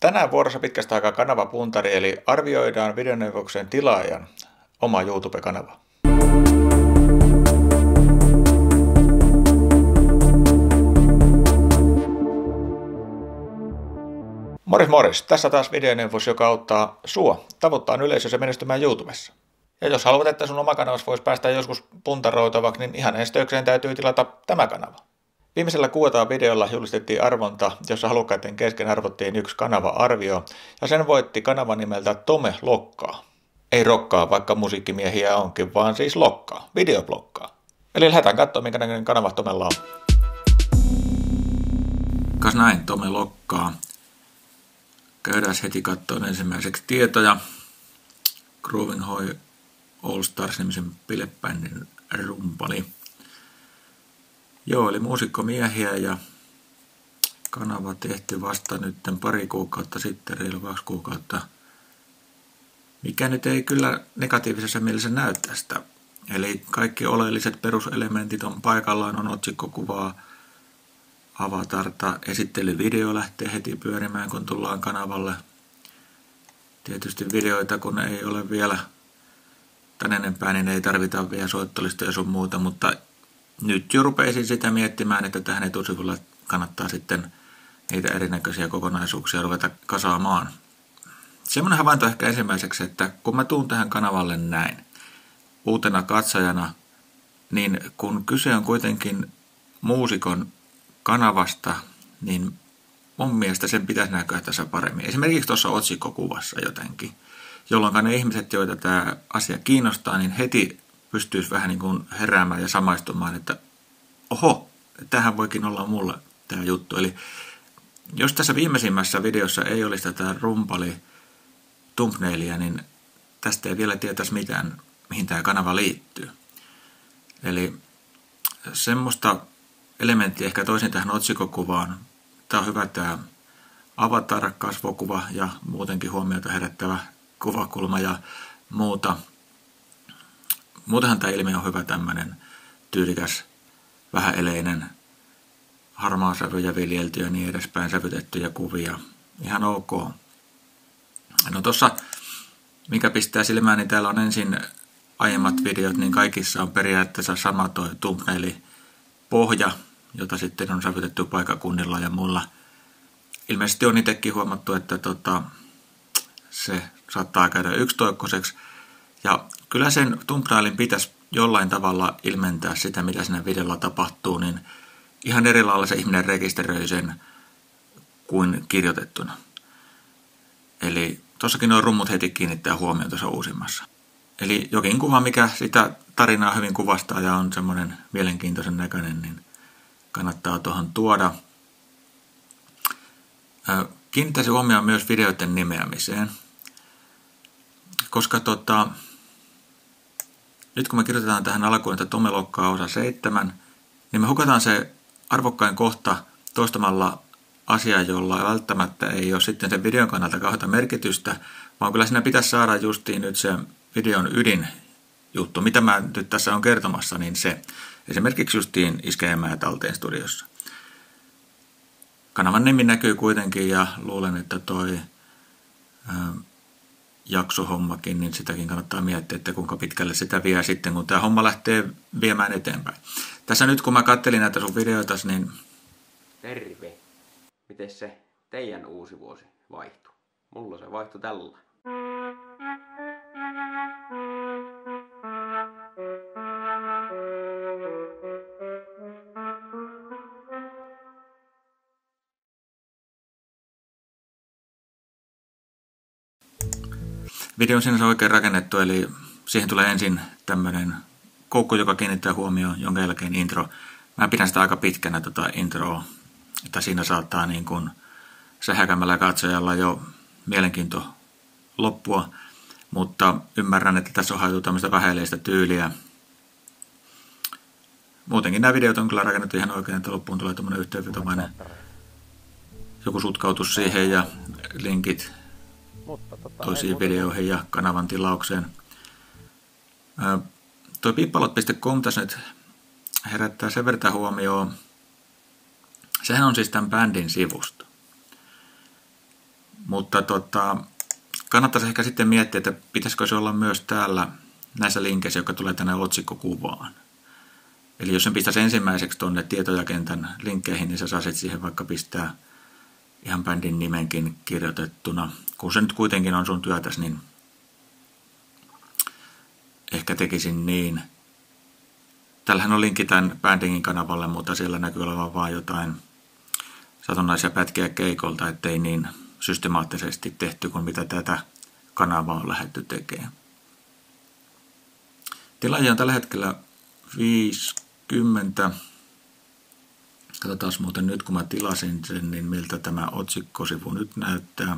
Tänään vuorossa pitkästä aikaa kanava Puntari, eli arvioidaan videoneuvoksen tilaajan oma YouTube-kanava. Moris Moris, tässä taas videoneuvos, joka auttaa sua tavoittaa yleisössä menestymään YouTubessa. Ja jos haluat, että sun oma kanavas voisi päästä joskus puntaroitavaksi, niin ihan estökseen täytyy tilata tämä kanava. Viimeisellä kuuta videolla julistettiin arvonta, jossa halukkaiden kesken arvottiin yksi kanava-arvio, ja sen voitti kanava nimeltä Tome Lokkaa. Ei rokkaa, vaikka musiikkimiehiä onkin, vaan siis lokkaa, videoblokkaa. Eli lähdetään katsomaan, minkä näköinen kanava Tomella on. Kas näin, Tome Lokkaa. Käydään heti katsomaan ensimmäiseksi tietoja. Grooving Hoi All Stars-nimisen pilebändin rumpali. Joo, eli muusikkomiehiä ja kanava tehty vasta nyt pari kuukautta sitten, reilu kaksi kuukautta. Mikä nyt ei kyllä negatiivisessa mielessä näy tästä. Eli kaikki oleelliset peruselementit on paikallaan, on otsikkokuvaa, avatarta, esittelyvideo lähtee heti pyörimään, kun tullaan kanavalle. Tietysti videoita, kun ei ole vielä tän enempää, niin ei tarvita vielä soittolistoja sun muuta, mutta nyt jo rupeisin sitä miettimään, että tähän etusivulla kannattaa sitten niitä erinäköisiä kokonaisuuksia ruveta kasaamaan. Semmoinen havainto ehkä ensimmäiseksi, että kun mä tuun tähän kanavalle näin, uutena katsojana, niin kun kyse on kuitenkin muusikon kanavasta, niin mun mielestä sen pitäisi näkyä tässä paremmin. Esimerkiksi tuossa otsikkokuvassa jotenkin, jolloin ne ihmiset, joita tämä asia kiinnostaa, niin heti pystyisi vähän niin kuin heräämään ja samaistumaan, että oho, tähän voikin olla mulla tämä juttu. Eli jos tässä viimeisimmässä videossa ei olisi tätä rumpali thumbnailia, niin tästä ei vielä tietäisi mitään, mihin tämä kanava liittyy. Eli semmoista elementtiä ehkä toisin tähän otsikokuvaan. Tämä on hyvä tämä avatar-kasvokuva ja muutenkin huomiota herättävä kuvakulma ja muuta – Muutenhan tämä ilmiö on hyvä tämmöinen tyylikäs, vähäeleinen, harmaa sävyjä viljelty ja niin edespäin sävytettyjä kuvia. Ihan ok. No tuossa, mikä pistää silmään, niin täällä on ensin aiemmat videot, niin kaikissa on periaatteessa sama toi thumbnaili pohja, jota sitten on sävytetty paikakunnilla ja mulla. Ilmeisesti on itsekin huomattu, että tota, se saattaa käydä yksitoikkoiseksi. Ja kyllä sen thumbnailin pitäisi jollain tavalla ilmentää sitä, mitä siinä videolla tapahtuu, niin ihan eri lailla se ihminen rekisteröi sen kuin kirjoitettuna. Eli tuossakin nuo rummut heti kiinnittää huomioon tuossa uusimmassa. Eli jokin kuva, mikä sitä tarinaa hyvin kuvastaa ja on semmoinen mielenkiintoisen näköinen, niin kannattaa tuohon tuoda. Kiinnittäisi huomioon myös videoiden nimeämiseen, koska tota, nyt kun me kirjoitetaan tähän alkuun, että Tomelokkaa osa 7, niin me hukataan se arvokkain kohta toistamalla asia, jolla välttämättä ei ole sitten sen videon kannalta kauheita merkitystä, vaan kyllä siinä pitäisi saada justiin nyt se videon ydin juttu, mitä mä nyt tässä on kertomassa, niin se esimerkiksi justiin iskeemään talteen studiossa. Kanavan nimi näkyy kuitenkin ja luulen, että toi jaksohommakin, niin sitäkin kannattaa miettiä, että kuinka pitkälle sitä vie sitten, kun tämä homma lähtee viemään eteenpäin. Tässä nyt kun mä kattelin näitä sun videoita, niin... Terve! Miten se teidän uusi vuosi vaihtui? Mulla se vaihtui tällä. Video on sinänsä oikein rakennettu, eli siihen tulee ensin tämmöinen koukku, joka kiinnittää huomioon, jonka jälkeen intro. Mä pidän sitä aika pitkänä tota introa, että siinä saattaa niin kuin sähäkämällä katsojalla jo mielenkiinto loppua, mutta ymmärrän, että tässä on haettu tämmöistä vähäileistä tyyliä. Muutenkin nämä videot on kyllä rakennettu ihan oikein, että loppuun tulee tämmöinen yhteenvetomainen joku sutkautus siihen ja linkit mutta tota, toisiin videoihin ja kanavan tilaukseen. Ää, toi pippalot.com tässä nyt herättää sen verran huomioon. Sehän on siis tämän bändin sivusto. Mutta tota, kannattaisi ehkä sitten miettiä, että pitäisikö se olla myös täällä näissä linkeissä, jotka tulee tänne otsikkokuvaan. Eli jos sen pistäisi ensimmäiseksi tuonne tietojakentän linkkeihin, niin sä saisit siihen vaikka pistää ihan bändin nimenkin kirjoitettuna. Kun se nyt kuitenkin on sun työtäs, niin ehkä tekisin niin. Tällähän on linkki tämän bändingin kanavalle, mutta siellä näkyy olevan vain jotain satunnaisia pätkiä keikolta, ettei niin systemaattisesti tehty kuin mitä tätä kanavaa on lähdetty tekemään. Tilaajia on tällä hetkellä 50. Katsotaan muuten nyt, kun mä tilasin sen, niin miltä tämä otsikkosivu nyt näyttää.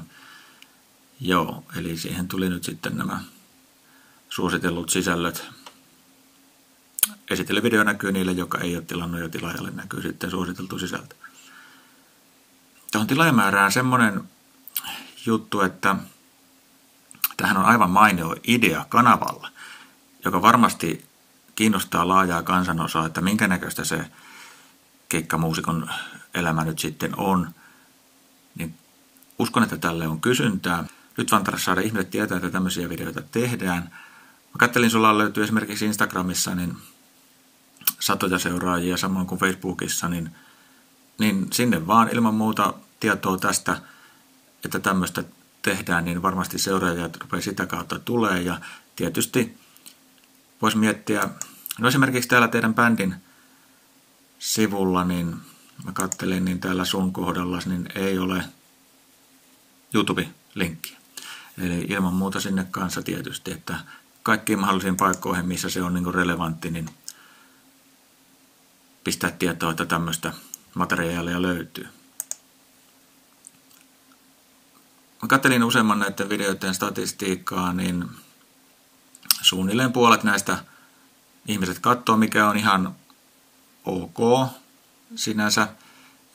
Joo, eli siihen tuli nyt sitten nämä suositellut sisällöt. Esitelyvideo näkyy niille, joka ei ole tilannut ja tilaajalle näkyy sitten suositeltu sisältö. Tuohon tilaajamäärään semmoinen juttu, että tähän on aivan mainio idea kanavalla, joka varmasti kiinnostaa laajaa kansanosaa, että minkä näköistä se keikkamuusikon elämä nyt sitten on. Niin uskon, että tälle on kysyntää. Nyt vaan tarvitsisi saada ihmiset tietää, että tämmöisiä videoita tehdään. Mä kattelin, sulla löytyy esimerkiksi Instagramissa niin satoja seuraajia, samoin kuin Facebookissa, niin, niin sinne vaan ilman muuta tietoa tästä, että tämmöistä tehdään, niin varmasti seuraajat rupeaa sitä kautta tulee. Ja tietysti voisi miettiä, no esimerkiksi täällä teidän bändin sivulla, niin mä kattelin, niin täällä sun kohdalla niin ei ole YouTube-linkkiä. Eli ilman muuta sinne kanssa tietysti, että kaikkiin mahdollisiin paikkoihin, missä se on niin relevantti, niin pistää tietoa, että tämmöistä materiaalia löytyy. Mä kattelin useamman näiden videoiden statistiikkaa, niin suunnilleen puolet näistä ihmiset katsoo, mikä on ihan ok sinänsä,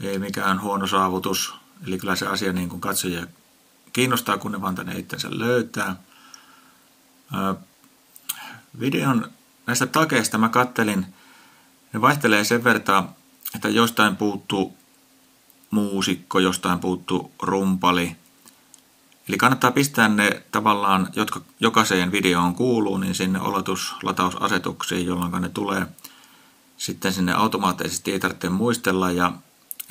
ei mikään huono saavutus. Eli kyllä se asia niin kuin katsojia kiinnostaa, kun ne vaan tänne itsensä löytää. Videon näistä takeista mä kattelin, ne vaihtelee sen verran, että jostain puuttuu muusikko, jostain puuttuu rumpali. Eli kannattaa pistää ne tavallaan, jotka jokaiseen videoon kuuluu, niin sinne oletuslatausasetuksiin, jolloin ne tulee sitten sinne automaattisesti ei tarvitse muistella. Ja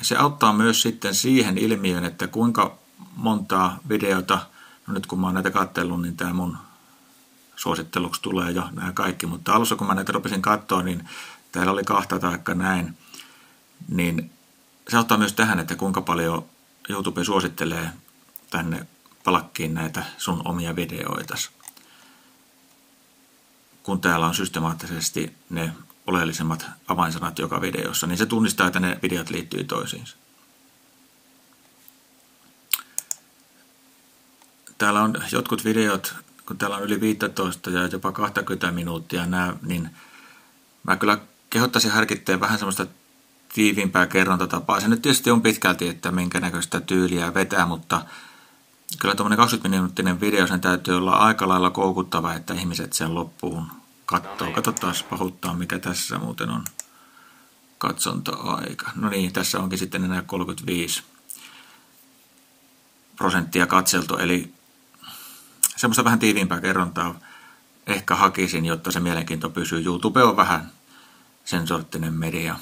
se auttaa myös sitten siihen ilmiöön, että kuinka montaa videota, no nyt kun mä oon näitä kattellut, niin tämä mun suositteluksi tulee jo nämä kaikki, mutta alussa kun mä näitä rupesin katsoa, niin täällä oli kahta taikka näin, niin se auttaa myös tähän, että kuinka paljon YouTube suosittelee tänne palakkiin näitä sun omia videoita. Kun täällä on systemaattisesti ne oleellisemmat avainsanat joka videossa, niin se tunnistaa, että ne videot liittyy toisiinsa. Täällä on jotkut videot, kun täällä on yli 15 ja jopa 20 minuuttia nämä, niin mä kyllä kehottaisin harkitteen vähän semmoista tiiviimpää kerrontatapaa. Se nyt tietysti on pitkälti, että minkä näköistä tyyliä vetää, mutta kyllä tuommoinen 20 minuuttinen video, sen täytyy olla aika lailla koukuttava, että ihmiset sen loppuun katsoo. Katsotaan pahuuttaa, mikä tässä muuten on katsonta-aika. No niin, tässä onkin sitten enää 35 prosenttia katseltu, eli semmoista vähän tiiviimpää kerrontaa ehkä hakisin, jotta se mielenkiinto pysyy. YouTube on vähän sen sorttinen media.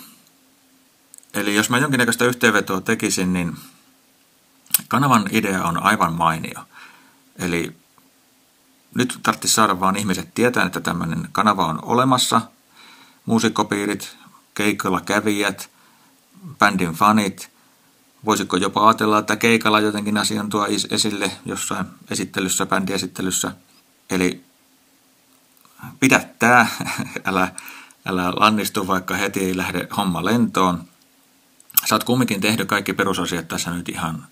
Eli jos mä jonkinnäköistä yhteenvetoa tekisin, niin kanavan idea on aivan mainio. Eli nyt tarvitsisi saada vaan ihmiset tietää, että tämmöinen kanava on olemassa. Muusikkopiirit, keikolla kävijät, bändin fanit. Voisiko jopa ajatella, että keikalla jotenkin asian tuo esille jossain esittelyssä, bändiesittelyssä. Eli pidä tää, älä, älä lannistu vaikka heti ei lähde homma lentoon. Oot kumminkin tehnyt kaikki perusasiat tässä nyt ihan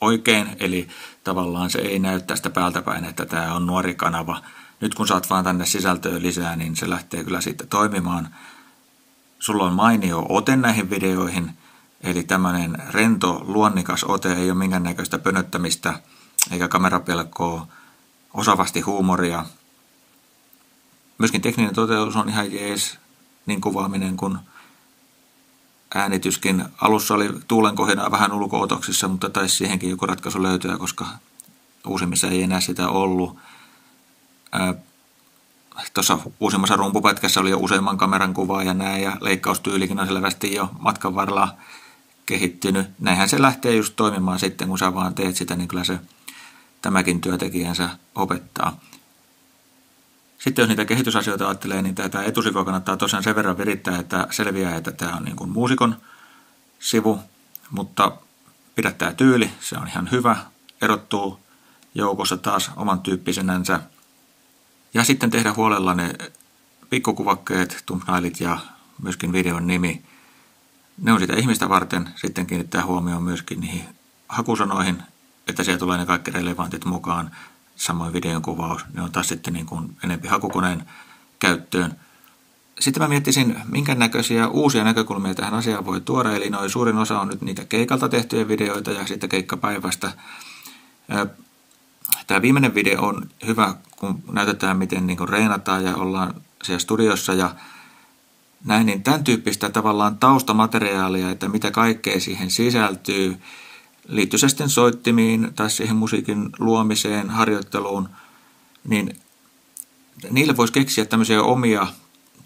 oikein, eli tavallaan se ei näy tästä päältä päin, että tämä on nuori kanava. Nyt kun saat vaan tänne sisältöä lisää, niin se lähtee kyllä sitten toimimaan. Sulla on mainio ote näihin videoihin, eli tämmöinen rento, luonnikas ote, ei ole minkäännäköistä pönöttämistä eikä kamerapelkoa, osavasti huumoria. Myöskin tekninen toteutus on ihan jees, niin kuvaaminen kuin äänityskin. Alussa oli tuulenkohina vähän ulkootoksissa, mutta taisi siihenkin joku ratkaisu löytyä, koska uusimmissa ei enää sitä ollut. Tuossa uusimmassa rumpupätkässä oli jo useamman kameran kuva ja näin, ja leikkaustyylikin on selvästi jo matkan varrella kehittynyt. Näinhän se lähtee just toimimaan sitten, kun sä vaan teet sitä, niin kyllä se tämäkin työntekijänsä opettaa. Sitten jos niitä kehitysasioita ajattelee, niin tämä etusivu kannattaa tosiaan sen verran virittää, että selviää, että tämä on niin kuin muusikon sivu, mutta pidä tämä tyyli, se on ihan hyvä, erottuu joukossa taas oman tyyppisenänsä. Ja sitten tehdä huolella ne pikkukuvakkeet, thumbnailit ja myöskin videon nimi. Ne on sitä ihmistä varten. Sitten kiinnittää huomioon myöskin niihin hakusanoihin, että siellä tulee ne kaikki relevantit mukaan samoin videon kuvaus, ne on taas sitten niin kuin enempi hakukoneen käyttöön. Sitten mä miettisin, minkä näköisiä uusia näkökulmia tähän asiaan voi tuoda, eli noin suurin osa on nyt niitä keikalta tehtyjä videoita ja sitten keikkapäivästä. Tämä viimeinen video on hyvä, kun näytetään, miten niin reenataan ja ollaan siellä studiossa ja näin, niin tämän tyyppistä tavallaan taustamateriaalia, että mitä kaikkea siihen sisältyy, liittyy se sitten soittimiin tai siihen musiikin luomiseen, harjoitteluun, niin niille voisi keksiä tämmöisiä omia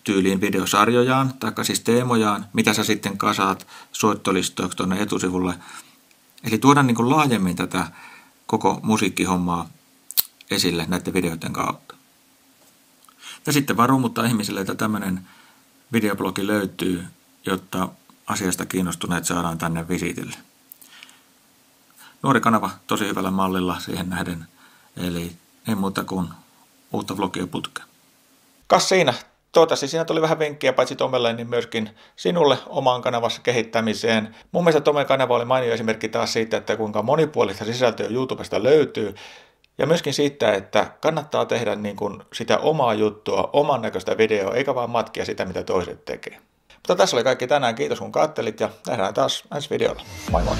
tyyliin videosarjojaan, tai siis teemojaan, mitä sä sitten kasaat soittolistoiksi tuonne etusivulle. Eli tuoda niin kuin laajemmin tätä koko musiikkihommaa esille näiden videoiden kautta. Ja sitten vaan rummuttaa ihmisille, että tämmöinen videoblogi löytyy, jotta asiasta kiinnostuneet saadaan tänne visitille nuori kanava tosi hyvällä mallilla siihen nähden. Eli ei muuta kuin uutta vlogia putkeen. Kas siinä. Toivottavasti siinä tuli vähän vinkkiä paitsi Tomelle, niin myöskin sinulle omaan kanavassa kehittämiseen. Mun mielestä Tomen kanava oli mainio esimerkki taas siitä, että kuinka monipuolista sisältöä YouTubesta löytyy. Ja myöskin siitä, että kannattaa tehdä niin kuin sitä omaa juttua, oman näköistä videoa, eikä vaan matkia sitä, mitä toiset tekee. Mutta tässä oli kaikki tänään. Kiitos kun kattelit ja nähdään taas ensi videolla. Moi moi!